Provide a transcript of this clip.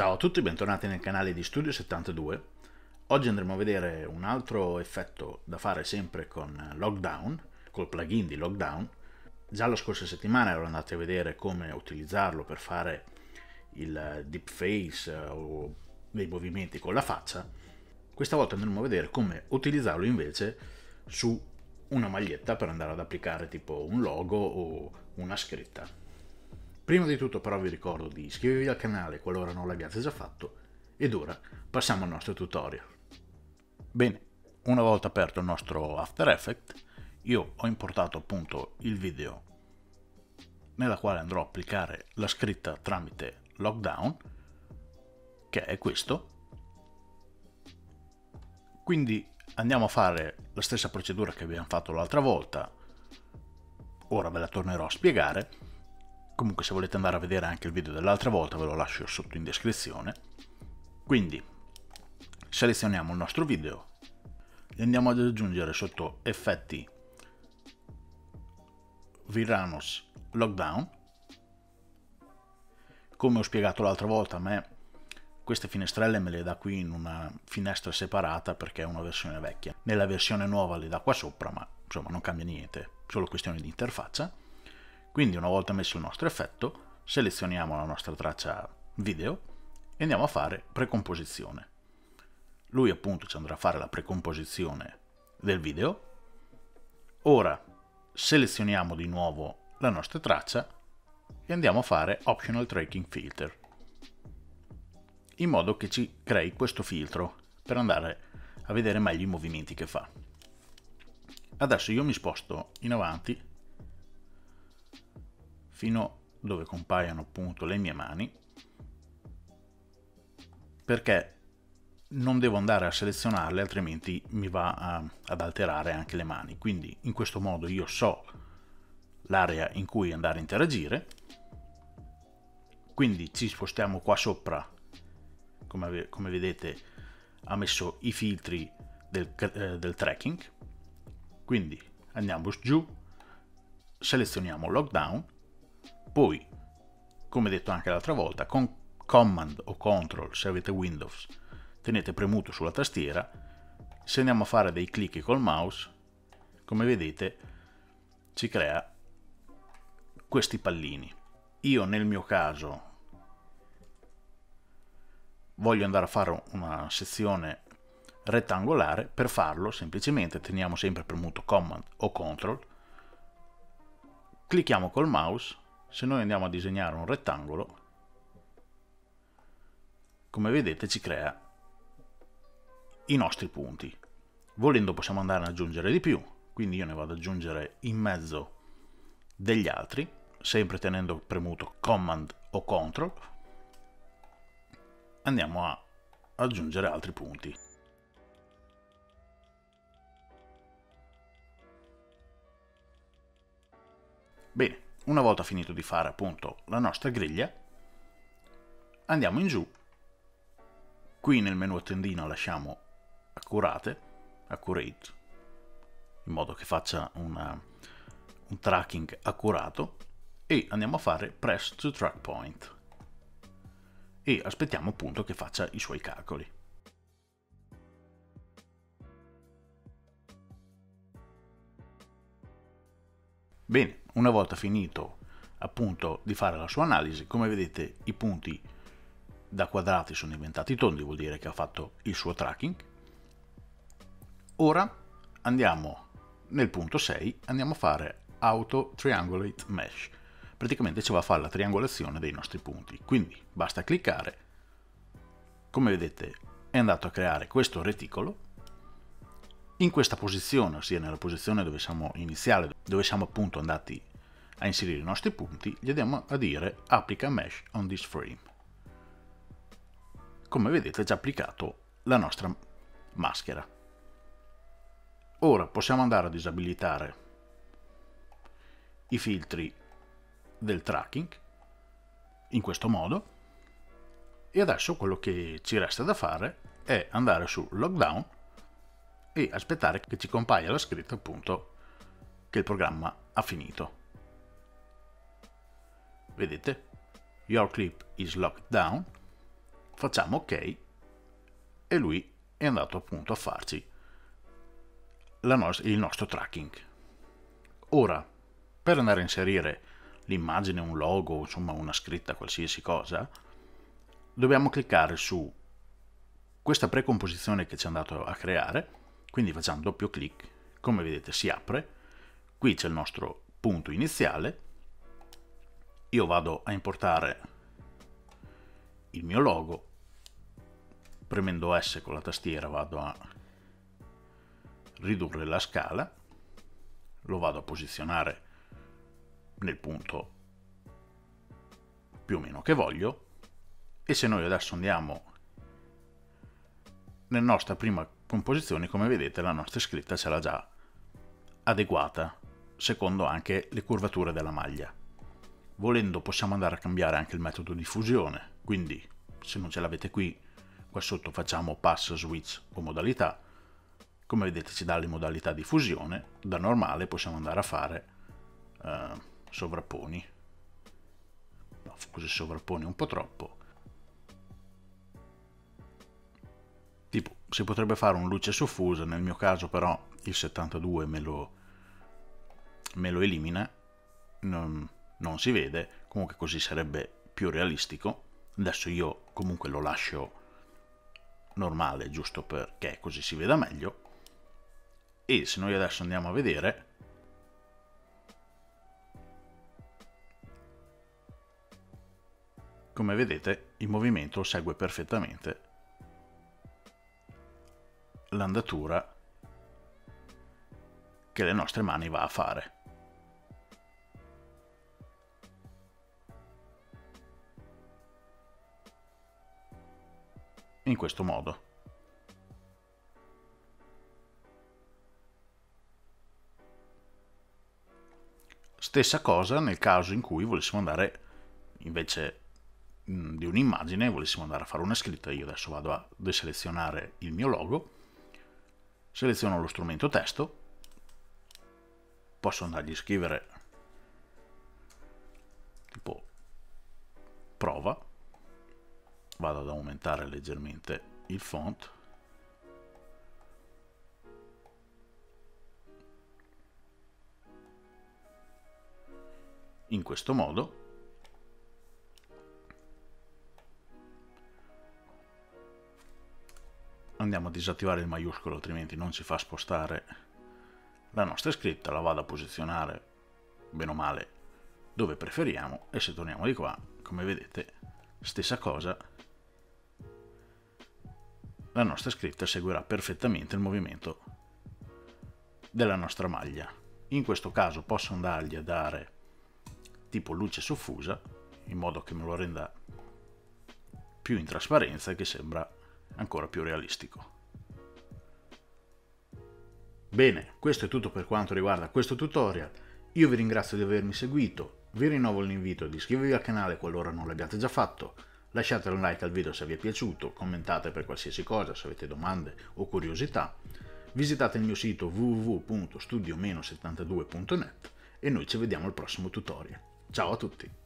Ciao a tutti, bentornati nel canale di Studio 72. Oggi andremo a vedere un altro effetto da fare sempre con Lockdown, col plugin di Lockdown. Già la scorsa settimana ero andato a vedere come utilizzarlo per fare il deep face o dei movimenti con la faccia. Questa volta andremo a vedere come utilizzarlo invece su una maglietta per andare ad applicare tipo un logo o una scritta. Prima di tutto però vi ricordo di iscrivervi al canale qualora non l'abbiate già fatto. Ed ora passiamo al nostro tutorial. Bene, una volta aperto il nostro After Effects io ho importato appunto il video nella quale andrò a applicare la scritta tramite Lockdown che è questo. Quindi andiamo a fare la stessa procedura che abbiamo fatto l'altra volta. Ora ve la tornerò a spiegare Comunque se volete andare a vedere anche il video dell'altra volta ve lo lascio sotto in descrizione. Quindi selezioniamo il nostro video e andiamo ad aggiungere sotto effetti Viranos Lockdown. Come ho spiegato l'altra volta a me queste finestrelle me le dà qui in una finestra separata perché è una versione vecchia. Nella versione nuova le dà qua sopra ma insomma non cambia niente, solo questione di interfaccia quindi una volta messo il nostro effetto, selezioniamo la nostra traccia video e andiamo a fare precomposizione. Lui appunto ci andrà a fare la precomposizione del video. Ora selezioniamo di nuovo la nostra traccia e andiamo a fare Optional Tracking Filter in modo che ci crei questo filtro per andare a vedere meglio i movimenti che fa. Adesso io mi sposto in avanti fino dove compaiono appunto le mie mani perché non devo andare a selezionarle altrimenti mi va a, ad alterare anche le mani. Quindi in questo modo io so l'area in cui andare a interagire. Quindi ci spostiamo qua sopra. Come, come vedete ha messo i filtri del, eh, del tracking. Quindi andiamo giù selezioniamo lockdown poi, come detto anche l'altra volta, con Command o Control se avete Windows tenete premuto sulla tastiera, se andiamo a fare dei clic col mouse, come vedete ci crea questi pallini. Io nel mio caso voglio andare a fare una sezione rettangolare, per farlo semplicemente teniamo sempre premuto Command o Control, clicchiamo col mouse se noi andiamo a disegnare un rettangolo, come vedete ci crea i nostri punti. Volendo possiamo andare ad aggiungere di più, quindi io ne vado ad aggiungere in mezzo degli altri, sempre tenendo premuto Command o Control. Andiamo a aggiungere altri punti. Bene, una volta finito di fare appunto la nostra griglia, andiamo in giù, qui nel menu a tendina lasciamo accurate, accurate, in modo che faccia una, un tracking accurato, e andiamo a fare press to track point. E aspettiamo appunto che faccia i suoi calcoli. Bene, una volta finito appunto di fare la sua analisi, come vedete i punti da quadrati sono diventati tondi, vuol dire che ha fatto il suo tracking. Ora andiamo nel punto 6, andiamo a fare Auto Triangulate Mesh. Praticamente ci va a fare la triangolazione dei nostri punti, quindi basta cliccare. Come vedete è andato a creare questo reticolo in questa posizione, ossia nella posizione dove siamo iniziale, dove siamo appunto andati a inserire i nostri punti, gli andiamo a dire applica mesh on this frame. Come vedete è già applicato la nostra maschera. Ora possiamo andare a disabilitare i filtri del tracking in questo modo e adesso quello che ci resta da fare è andare su lockdown e aspettare che ci compaia la scritta appunto che il programma ha finito. Vedete? Your clip is locked down. facciamo ok e lui è andato appunto a farci no- il nostro tracking. Ora, per andare a inserire l'immagine, un logo, insomma una scritta, qualsiasi cosa, dobbiamo cliccare su questa precomposizione che ci è andato a creare, quindi facciamo doppio clic, come vedete si apre, qui c'è il nostro punto iniziale, io vado a importare il mio logo, premendo S con la tastiera vado a ridurre la scala, lo vado a posizionare nel punto più o meno che voglio. E se noi adesso andiamo nella nostra prima composizione come vedete la nostra scritta ce l'ha già adeguata secondo anche le curvature della maglia. Volendo possiamo andare a cambiare anche il metodo di fusione. Quindi se non ce l'avete qui qua sotto facciamo pass switch o modalità. Come vedete ci dà le modalità di fusione. Da normale possiamo andare a fare eh, sovrapponi no, così sovrapponi un po' troppo si potrebbe fare un luce soffusa nel mio caso però il 72 me lo, me lo elimina non, non si vede comunque così sarebbe più realistico. Adesso io comunque lo lascio normale giusto perché così si veda meglio. E se noi adesso andiamo a vedere come vedete il movimento segue perfettamente l'andatura che le nostre mani va a fare. In questo modo. Stessa cosa nel caso in cui volessimo andare, invece di un'immagine, volessimo andare a fare una scritta, io adesso vado a deselezionare il mio logo, seleziono lo strumento testo, posso andargli a scrivere tipo prova, vado ad aumentare leggermente il font, in questo modo andiamo a disattivare il maiuscolo altrimenti non ci fa spostare. La nostra scritta la vado a posizionare bene o male dove preferiamo e se torniamo di qua come vedete stessa cosa. La nostra scritta seguirà perfettamente il movimento della nostra maglia. In questo caso posso andargli a dare tipo luce soffusa in modo che me lo renda più in trasparenza e che sembra ancora più realistico. Bene, questo è tutto per quanto riguarda questo tutorial. Io vi ringrazio di avermi seguito, vi rinnovo l'invito di iscrivervi al canale qualora non l'abbiate già fatto, lasciate un like al video se vi è piaciuto, commentate per qualsiasi cosa se avete domande o curiosità, visitate il mio sito www.studio-72.net e noi ci vediamo al prossimo tutorial. Ciao a tutti!